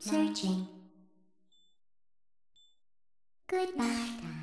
searching. Goodbye.